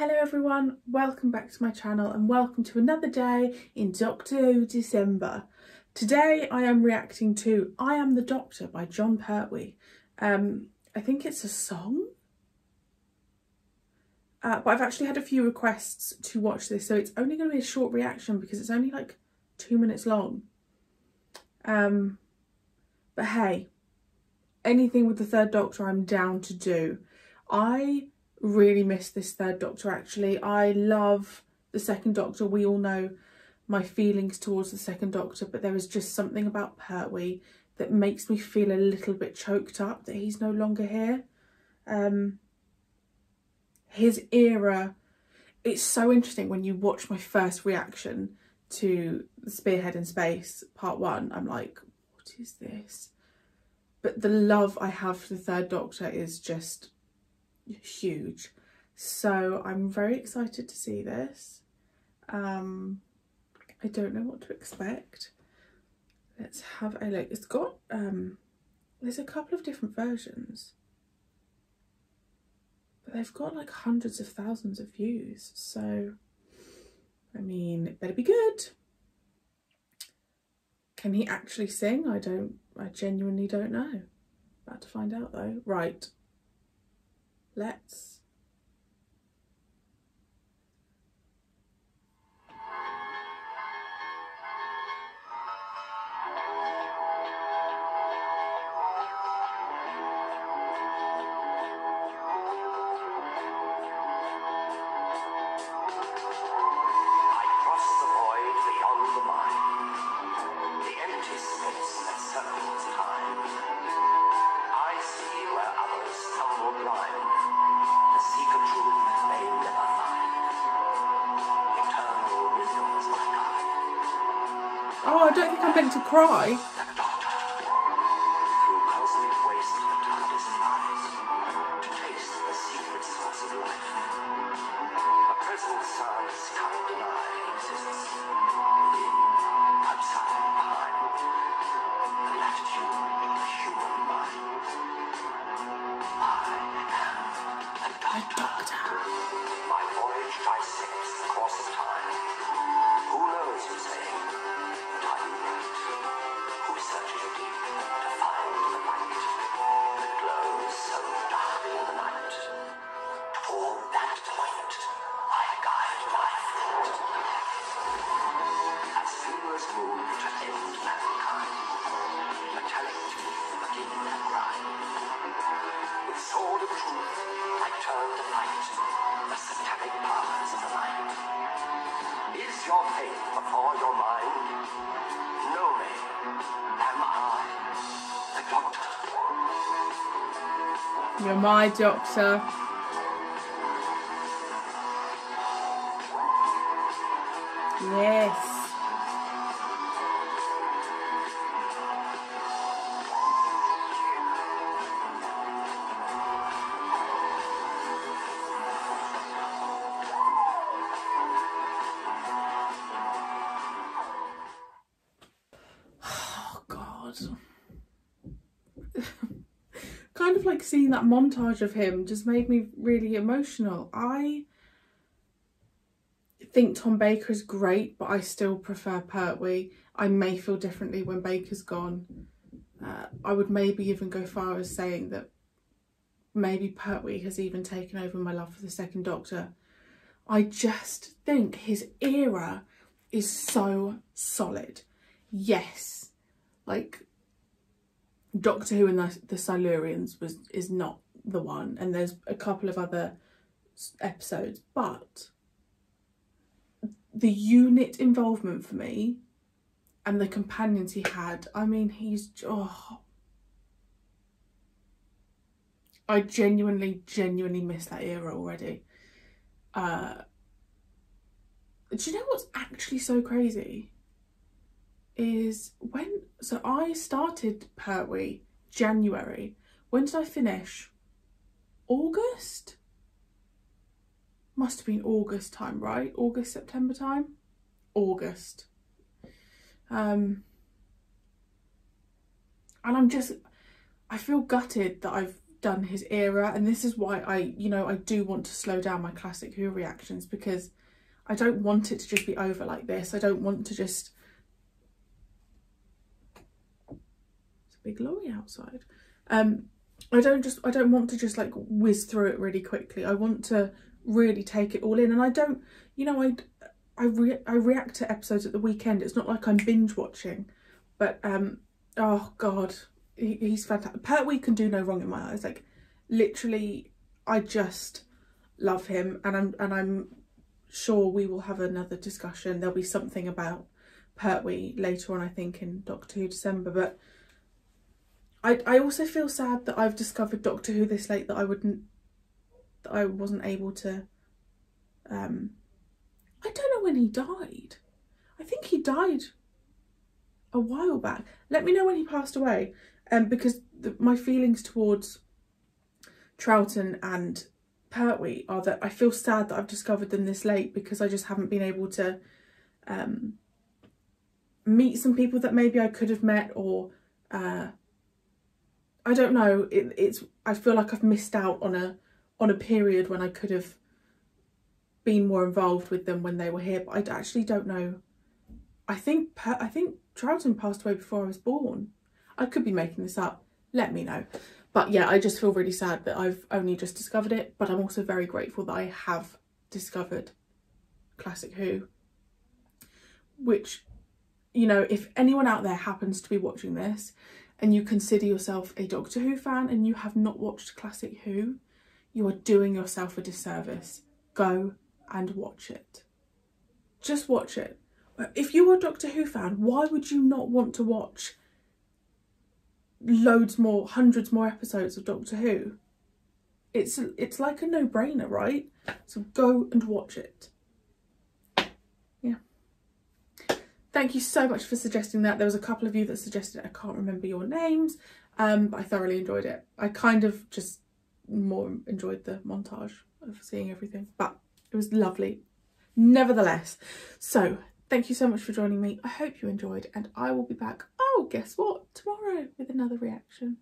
Hello everyone, welcome back to my channel and welcome to another day in Doctor Who December. Today I am reacting to I Am the Doctor by Jon Pertwee. Um, I think it's a song? Uh, but I've actually had a few requests to watch this so it's only going to be a short reaction because it's only like two minutes long. Um, but hey, anything with the third Doctor I'm down to do. I really miss this third Doctor actually. I love the second Doctor. We all know my feelings towards the second Doctor, but there is just something about Pertwee that makes me feel a little bit choked up that he's no longer here. Um, his era, it's so interesting when you watch my first reaction to Spearhead in Space part one. I'm like, what is this? But the love I have for the third Doctor is just huge. So I'm very excited to see this. Um, I don't know what to expect. Let's have a look. It's got, um, there's a couple of different versions. But they've got like hundreds of thousands of views. So, I mean, it better be good. Can he actually sing? I don't, I genuinely don't know. About to find out though. Right, let's Oh, I don't think I'm meant to cry. Your faith before your mind. Know me. Am I the doctor? You're my doctor. Yes. kind of like seeing that montage of him just made me really emotional. I think Tom Baker is great, but I still prefer Pertwee. I may feel differently when Baker's gone. Uh, I would maybe even go far as saying that maybe Pertwee has even taken over my love for the second Doctor. I just think his era is so solid. Yes, like Doctor Who and the, the Silurians was is not the one, and there's a couple of other episodes, but the unit involvement for me and the companions he had, I mean, he's oh, I genuinely, genuinely miss that era already. Uh, do you know what's actually so crazy? Is when, so I started Pertwee January. When did I finish? August? Must have been August time, right? August, September time? August. Um, and I'm just, I feel gutted that I've done his era and this is why I you know I do want to slow down my classic Who reactions because I don't want it to just be over like this. I don't want to just it's a big lorry outside. Um I don't just I don't want to just like whiz through it really quickly. I want to really take it all in and I don't you know I I, re I react to episodes at the weekend. It's not like I'm binge watching. But um oh god, he, he's fantastic. Pertwee can do no wrong in my eyes. Like literally, I just love him, and I'm and I'm sure we will have another discussion. There'll be something about Pertwee later on, I think, in Doctor Who December. But I I also feel sad that I've discovered Doctor Who this late that I wouldn't that I wasn't able to. Um, I don't know when he died. I think he died a while back. Let me know when he passed away, um, because the, my feelings towards Troughton and Pertwee are that I feel sad that I've discovered them this late because I just haven't been able to um, meet some people that maybe I could have met or uh, I don't know. It, it's I feel like I've missed out on a on a period when I could have been more involved with them when they were here, but I actually don't know. I think I think Troughton passed away before I was born. I could be making this up. Let me know. But yeah, I just feel really sad that I've only just discovered it. But I'm also very grateful that I have discovered Classic Who. Which, you know, if anyone out there happens to be watching this and you consider yourself a Doctor Who fan and you have not watched Classic Who, you are doing yourself a disservice. Go and watch it. Just watch it. If you are a Doctor Who fan, why would you not want to watch loads more, hundreds more episodes of Doctor Who? It's it's like a no-brainer, right? So go and watch it. Yeah. Thank you so much for suggesting that. There was a couple of you that suggested it. I can't remember your names, um, but I thoroughly enjoyed it. I kind of just more enjoyed the montage of seeing everything, but it was lovely nevertheless. So Thank you so much for joining me. I hope you enjoyed and I will be back, oh, guess what, tomorrow with another reaction.